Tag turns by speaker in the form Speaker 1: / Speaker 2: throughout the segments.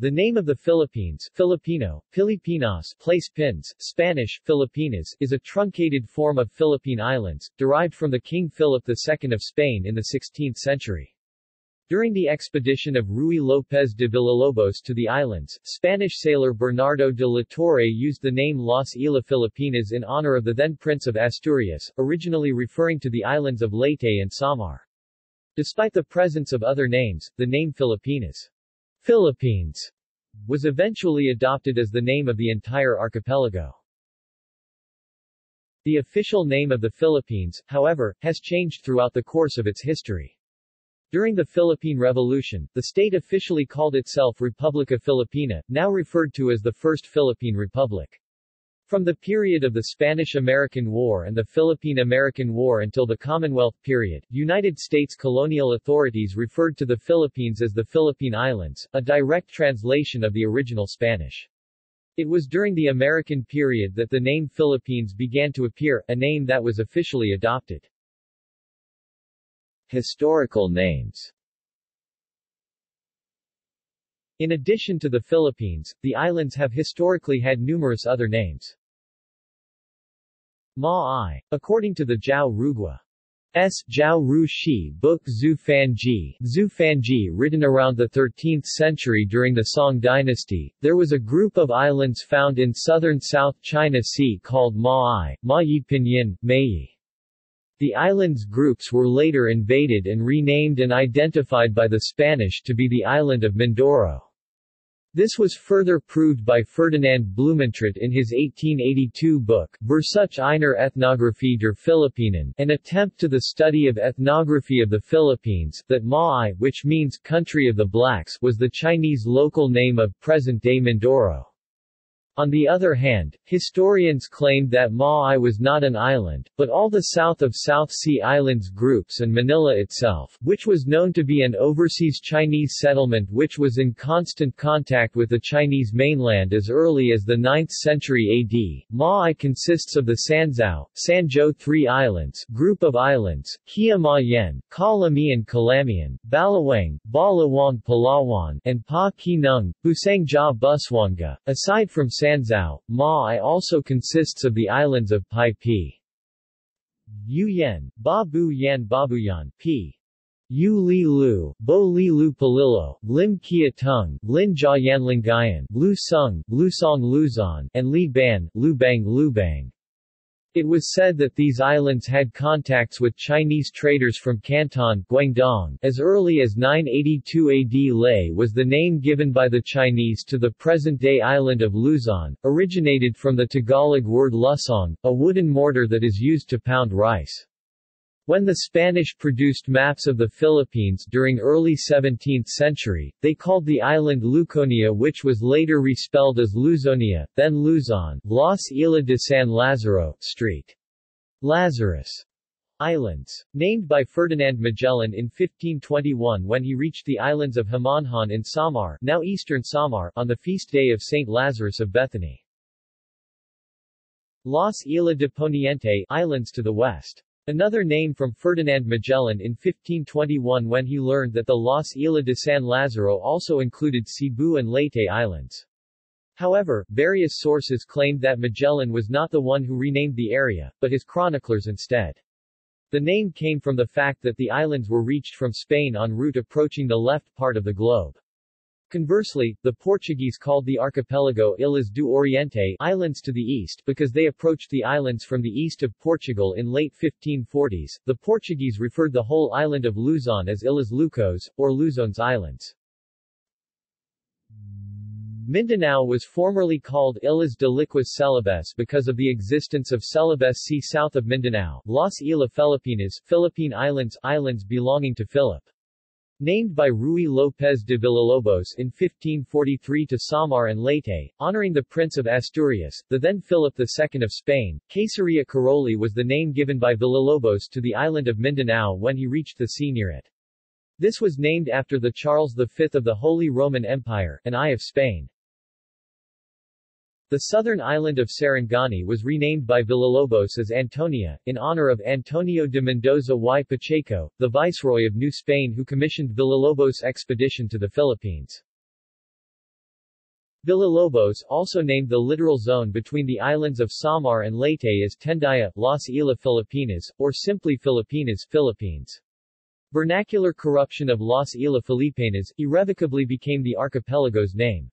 Speaker 1: The name of the Philippines Filipino, Pilipinas place pins, Spanish, Filipinas is a truncated form of Philippine Islands, derived from the King Philip II of Spain in the 16th century. During the expedition of Ruy López de Villalobos to the islands, Spanish sailor Bernardo de la Torre used the name Las Islas Filipinas in honor of the then Prince of Asturias, originally referring to the islands of Leyte and Samar. Despite the presence of other names, the name Filipinas Philippines was eventually adopted as the name of the entire archipelago. The official name of the Philippines, however, has changed throughout the course of its history. During the Philippine Revolution, the state officially called itself Republica Filipina, now referred to as the First Philippine Republic. From the period of the Spanish-American War and the Philippine-American War until the Commonwealth period, United States colonial authorities referred to the Philippines as the Philippine Islands, a direct translation of the original Spanish. It was during the American period that the name Philippines began to appear, a name that was officially adopted. Historical names in addition to the Philippines, the islands have historically had numerous other names. Ma-I. According to the Zhao Rugua S. Jiao Ru Shi book Zhu Fanji, Zhu written around the 13th century during the Song dynasty, there was a group of islands found in southern South China Sea called Ma-I, Ma-Yi Pinyin, Mei. The islands groups were later invaded and renamed and identified by the Spanish to be the island of Mindoro. This was further proved by Ferdinand Blumentritt in his 1882 book, Versuch einer Ethnographie der Philippinen, an attempt to the study of ethnography of the Philippines, that Maai, which means country of the blacks, was the Chinese local name of present-day Mindoro. On the other hand, historians claimed that Maui was not an island, but all the south of South Sea Islands groups and Manila itself, which was known to be an overseas Chinese settlement which was in constant contact with the Chinese mainland as early as the 9th century AD. Maui consists of the Sanzao, Sanjo Three Islands group of islands, Kia Ma Yen, Ka Lamian Kalamian, Balawang, Balawang Palawan, and Pa Kinung, Busang Ja Buswanga. Aside from Sanzao, Ma also consists of the islands of Pai Yu Yen, Babu Yan. Babuyan, P. Yu Li Lu, Bo Li Lu Palilo, Lim Kia Tung, Lin Jia Yan Lingayen, Lu Sung, Lu Song Luzon, and Li Ban, Lu Bang Lu Bang. It was said that these islands had contacts with Chinese traders from Canton Guangdong. As early as 982 AD Lei was the name given by the Chinese to the present-day island of Luzon, originated from the Tagalog word lusong, a wooden mortar that is used to pound rice. When the Spanish produced maps of the Philippines during early 17th century, they called the island Luconia which was later respelled as Luzonia, then Luzon, Las Islas de San Lazaro, Street. Lazarus. Islands. Named by Ferdinand Magellan in 1521 when he reached the islands of Homonhon in Samar, now eastern Samar, on the feast day of St. Lazarus of Bethany. Las Islas de Poniente, islands to the west. Another name from Ferdinand Magellan in 1521 when he learned that the Las Islas de San Lazaro also included Cebu and Leyte Islands. However, various sources claimed that Magellan was not the one who renamed the area, but his chroniclers instead. The name came from the fact that the islands were reached from Spain en route approaching the left part of the globe. Conversely, the Portuguese called the archipelago Ilhas do Oriente islands to the east because they approached the islands from the east of Portugal in late 1540s. The Portuguese referred the whole island of Luzon as Ilhas Lucos, or Luzon's Islands. Mindanao was formerly called Ilhas de Liquas Celebes because of the existence of Celebes Sea south of Mindanao, Las Islas Filipinas, Philippine Islands, islands belonging to Philip. Named by Ruy López de Villalobos in 1543 to Samar and Leyte, honoring the Prince of Asturias, the then Philip II of Spain, Caesarea Caroli was the name given by Villalobos to the island of Mindanao when he reached the sea near it. This was named after the Charles V of the Holy Roman Empire, and I of Spain. The southern island of Sarangani was renamed by Villalobos as Antonia, in honor of Antonio de Mendoza y Pacheco, the viceroy of New Spain who commissioned Villalobos' expedition to the Philippines. Villalobos also named the littoral zone between the islands of Samar and Leyte as Tendaya, Las Islas Filipinas, or simply Filipinas Philippines. Vernacular corruption of Las Islas Filipinas irrevocably became the archipelago's name.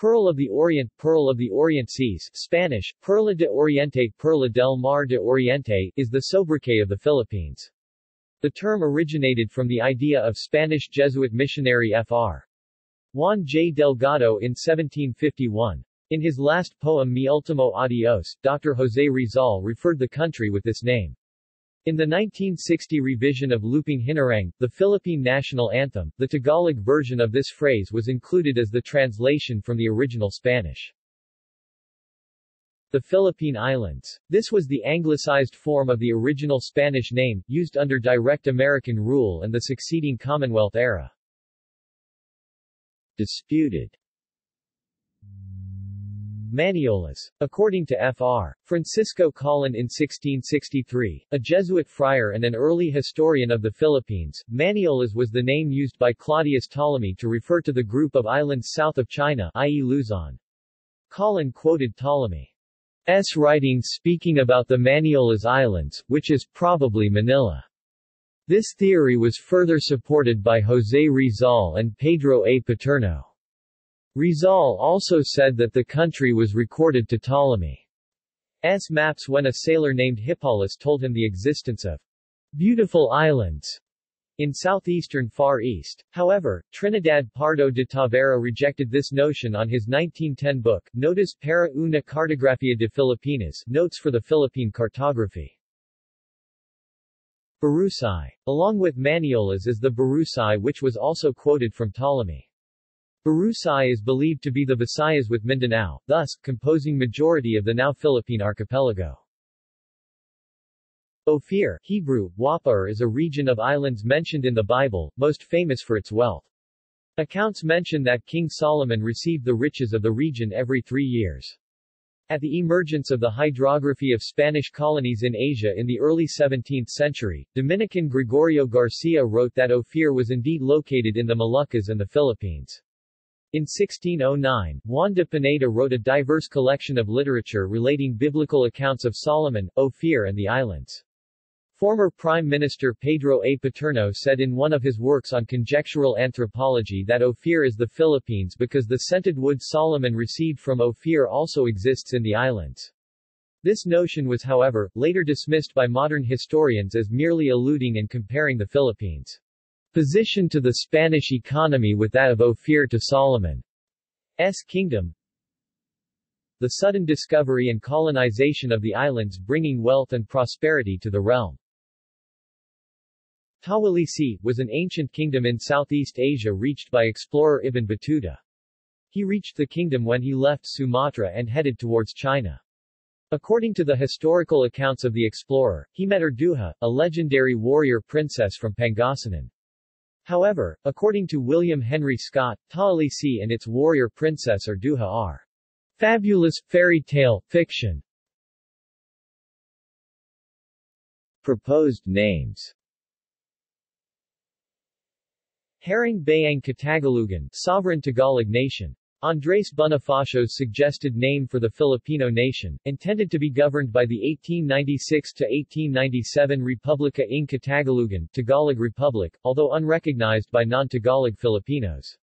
Speaker 1: Pearl of the Orient Pearl of the Orient Seas Spanish, Perla de Oriente Perla del Mar de Oriente, is the sobriquet of the Philippines. The term originated from the idea of Spanish Jesuit missionary Fr. Juan J. Delgado in 1751. In his last poem Mi Ultimo Adios, Dr. José Rizal referred the country with this name. In the 1960 revision of Lupang Hinirang, the Philippine national anthem, the Tagalog version of this phrase was included as the translation from the original Spanish. The Philippine Islands. This was the anglicized form of the original Spanish name, used under direct American rule and the succeeding Commonwealth era. Disputed Maniolas. According to Fr. Francisco Colin in 1663, a Jesuit friar and an early historian of the Philippines, Maniolas was the name used by Claudius Ptolemy to refer to the group of islands south of China i.e. Luzon. Colin quoted Ptolemy's writings speaking about the Maniolas Islands, which is probably Manila. This theory was further supported by José Rizal and Pedro A. Paterno. Rizal also said that the country was recorded to Ptolemy's maps when a sailor named Hippalus told him the existence of beautiful islands in southeastern Far East. However, Trinidad Pardo de Tavera rejected this notion on his 1910 book, Notas para una cartografía de Filipinas, Notes for the Philippine Cartography. Barusay. Along with Maniolas is the Barusay which was also quoted from Ptolemy. Barusay is believed to be the Visayas with Mindanao, thus, composing majority of the now Philippine archipelago. Ophir Hebrew, Wapar is a region of islands mentioned in the Bible, most famous for its wealth. Accounts mention that King Solomon received the riches of the region every three years. At the emergence of the hydrography of Spanish colonies in Asia in the early 17th century, Dominican Gregorio Garcia wrote that Ophir was indeed located in the Moluccas and the Philippines. In 1609, Juan de Pineda wrote a diverse collection of literature relating biblical accounts of Solomon, Ophir and the islands. Former Prime Minister Pedro A. Paterno said in one of his works on conjectural anthropology that Ophir is the Philippines because the scented wood Solomon received from Ophir also exists in the islands. This notion was however, later dismissed by modern historians as merely alluding and comparing the Philippines' position to the Spanish economy with that of Ophir to Solomon's kingdom. The sudden discovery and colonization of the islands bringing wealth and prosperity to the realm. Tawalisi, was an ancient kingdom in Southeast Asia reached by explorer Ibn Battuta. He reached the kingdom when he left Sumatra and headed towards China. According to the historical accounts of the explorer, he met Urduja, a legendary warrior princess from Pangasinan. However, according to William Henry Scott, Tawalisi and its warrior princess Urduja are fabulous, fairy tale, fiction. Proposed names Haring Bayang Katagalugan, Sovereign Tagalog Nation Andres Bonifacio's suggested name for the Filipino nation, intended to be governed by the 1896-1897 Republica ng Katagalugan Tagalog Republic, although unrecognized by non-Tagalog Filipinos.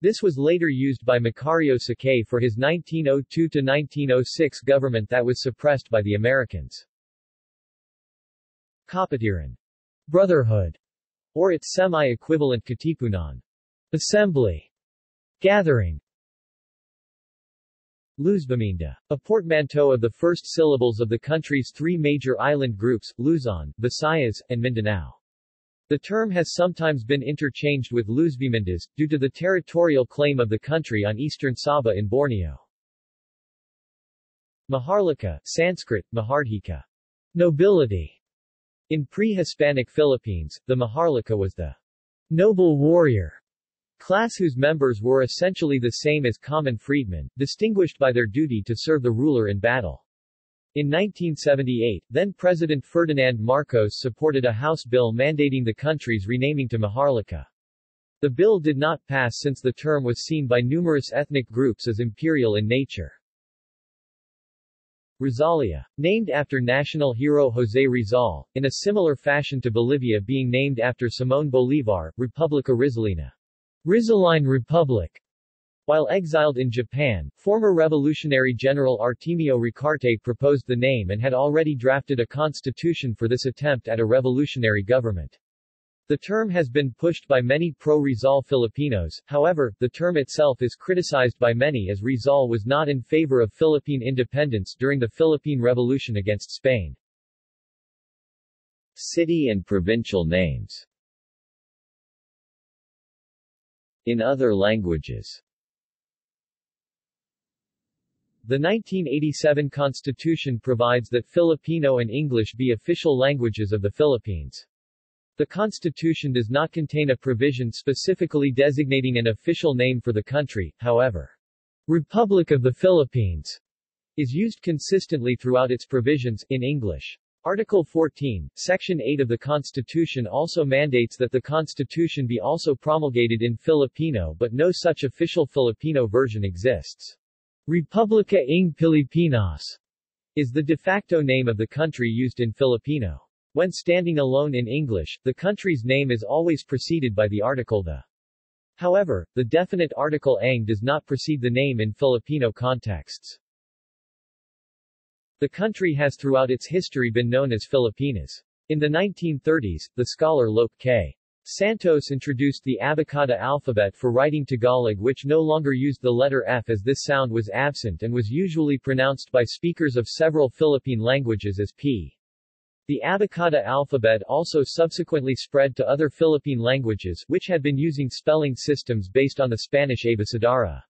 Speaker 1: This was later used by Macario Sakay for his 1902-1906 government that was suppressed by the Americans. Kapatiran Brotherhood, or its semi-equivalent Katipunan. Assembly. Gathering. Luzbiminda. A portmanteau of the first syllables of the country's three major island groups, Luzon, Visayas, and Mindanao. The term has sometimes been interchanged with Luzbimindas, due to the territorial claim of the country on eastern Sabah in Borneo. Maharlika, Sanskrit, Mahardhika. Nobility. In pre-Hispanic Philippines, the Maharlika was the noble warrior class whose members were essentially the same as common freedmen, distinguished by their duty to serve the ruler in battle. In 1978, then-President Ferdinand Marcos supported a House bill mandating the country's renaming to Maharlika. The bill did not pass since the term was seen by numerous ethnic groups as imperial in nature. Rizalia. Named after national hero José Rizal, in a similar fashion to Bolivia being named after Simón Bolívar, Republica Rizalina. Rizaline Republic. While exiled in Japan, former Revolutionary General Artemio Ricarte proposed the name and had already drafted a constitution for this attempt at a revolutionary government. The term has been pushed by many pro-Rizal Filipinos, however, the term itself is criticized by many as Rizal was not in favor of Philippine independence during the Philippine Revolution against Spain. City and provincial names In other languages the 1987 Constitution provides that Filipino and English be official languages of the Philippines. The Constitution does not contain a provision specifically designating an official name for the country, however. Republic of the Philippines is used consistently throughout its provisions, in English. Article 14, Section 8 of the Constitution also mandates that the Constitution be also promulgated in Filipino but no such official Filipino version exists. Republica ng Pilipinas is the de facto name of the country used in Filipino. When standing alone in English, the country's name is always preceded by the article the. However, the definite article ang does not precede the name in Filipino contexts. The country has throughout its history been known as Filipinas. In the 1930s, the scholar Lope K. Santos introduced the Abacada alphabet for writing Tagalog which no longer used the letter F as this sound was absent and was usually pronounced by speakers of several Philippine languages as P. The Abacada alphabet also subsequently spread to other Philippine languages, which had been using spelling systems based on the Spanish Abecedario.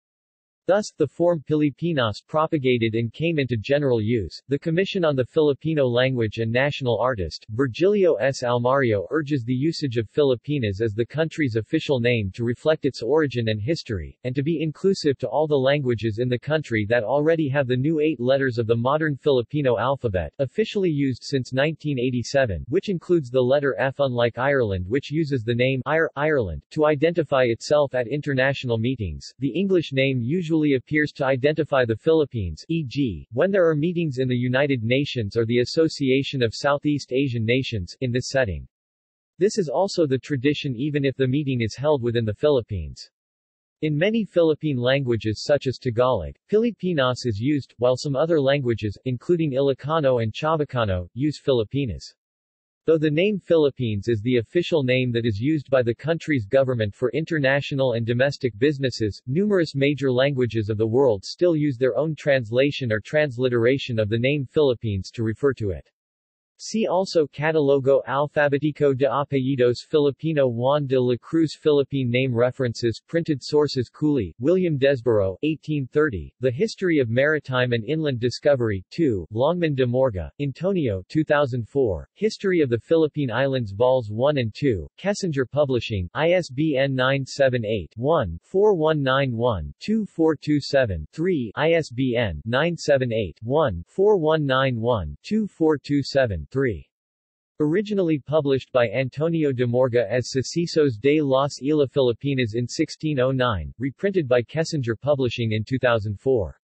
Speaker 1: Thus, the form Pilipinas propagated and came into general use. The Commission on the Filipino Language and National Artist, Virgilio S. Almario urges the usage of Filipinas as the country's official name to reflect its origin and history, and to be inclusive to all the languages in the country that already have the new eight letters of the modern Filipino alphabet, officially used since 1987, which includes the letter F unlike Ireland which uses the name IRE, Ireland, to identify itself at international meetings. The English name usually usually appears to identify the Philippines, e.g., when there are meetings in the United Nations or the Association of Southeast Asian Nations, in this setting. This is also the tradition even if the meeting is held within the Philippines. In many Philippine languages such as Tagalog, Pilipinas is used, while some other languages, including Ilocano and Chavacano, use Filipinas. Though the name Philippines is the official name that is used by the country's government for international and domestic businesses, numerous major languages of the world still use their own translation or transliteration of the name Philippines to refer to it. See also Catalogo Alfabetico de Apellidos Filipino Juan de la Cruz Philippine Name References Printed sources Cooley, William Desborough 1830, The History of Maritime and Inland Discovery 2, Longman de Morga, Antonio 2004, History of the Philippine Islands Vols. 1 and 2, Kessinger Publishing, ISBN 978-1-4191-2427-3, ISBN 978-1-4191-2427 3. Originally published by Antonio de Morga as Sucesos de las Islas Filipinas in 1609, reprinted by Kessinger Publishing in 2004.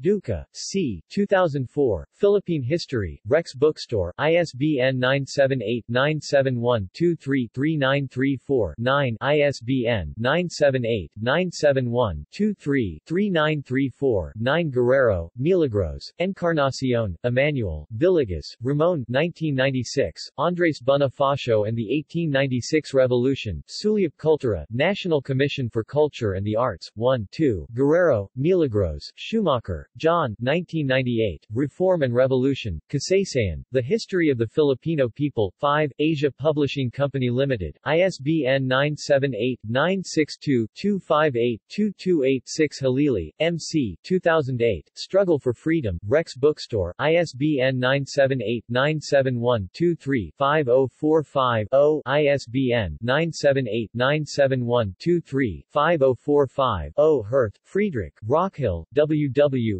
Speaker 1: Duca, C. 2004, Philippine History, Rex Bookstore, ISBN 978-971-23-3934-9, ISBN 978-971-23-3934-9 Guerrero, Milagros, Encarnacion, Emmanuel, Villegas, Ramon 1996, Andres Bonifacio and the 1896 Revolution, Sulyap Cultura, National Commission for Culture and the Arts, 1 2, Guerrero, Milagros, Schumacher, John 1998, Reform and Revolution, Kasaysayan, The History of the Filipino People, 5, Asia Publishing Company Limited, ISBN 978-962-258-2286 Halili, M.C. 2008, Struggle for Freedom, Rex Bookstore, ISBN 978-971-23-5045-0, ISBN 978-971-23-5045-0 Hirth, Friedrich, Rockhill, W.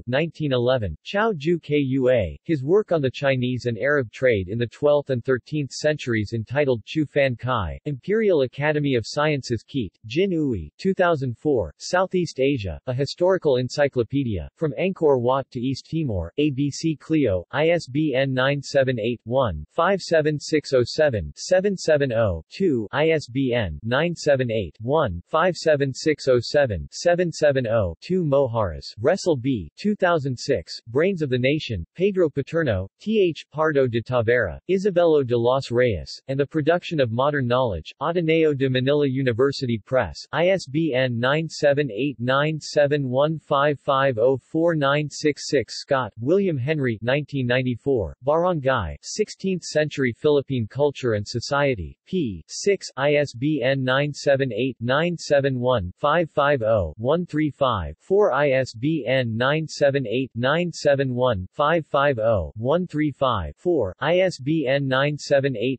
Speaker 1: W. 1911, Chao Ju Kua, his work on the Chinese and Arab trade in the 12th and 13th centuries entitled Chu Fan Kai, Imperial Academy of Sciences Keat, Jin Ui, 2004, Southeast Asia, A Historical Encyclopedia, From Angkor Wat to East Timor, ABC Clio, ISBN 978-1-57607-770-2, ISBN 978-1-57607-770-2 Mojares, Resil B. 2006, Brains of the Nation, Pedro Paterno, T. H. Pardo de Tavera, Isabelo de los Reyes, and the Production of Modern Knowledge, Ateneo de Manila University Press, ISBN 9789715504966 Scott, William Henry 1994, Barangay, 16th-century Philippine Culture and Society, p. 6, ISBN 978-971-550-135-4 ISBN 978-971-550-135-4, ISBN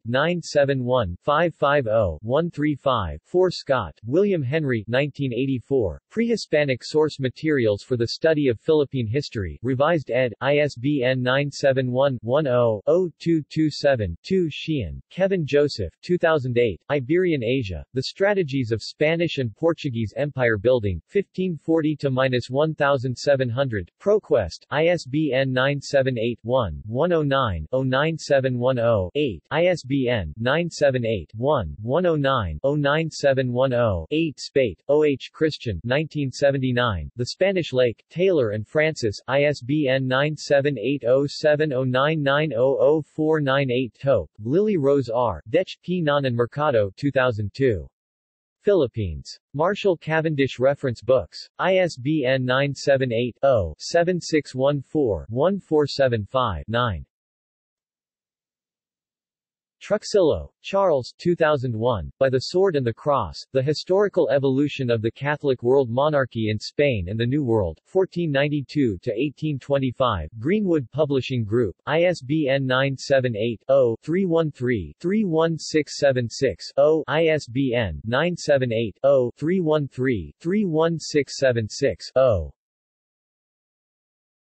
Speaker 1: 978-971-550-135-4 Scott, William Henry 1984, Pre-Hispanic Source Materials for the Study of Philippine History, Revised ed., ISBN 971-10-0227-2 Sheehan, Kevin Joseph 2008, Iberian Asia, The Strategies of Spanish and Portuguese Empire Building, 1540-1700, ProQuest, ISBN 978-1-109-09710-8, ISBN 978-1-109-09710-8 Spate, O. H. Christian 1979, The Spanish Lake, Taylor and Francis, ISBN 9780709900498 Tope, Lily Rose R., Dech, P. Nanan Mercado 2002. Philippines. Marshall Cavendish Reference Books. ISBN 978-0-7614-1475-9. Truxillo, Charles 2001, By the Sword and the Cross, The Historical Evolution of the Catholic World Monarchy in Spain and the New World, 1492-1825, Greenwood Publishing Group, ISBN 978-0-313-31676-0, ISBN 978-0-313-31676-0.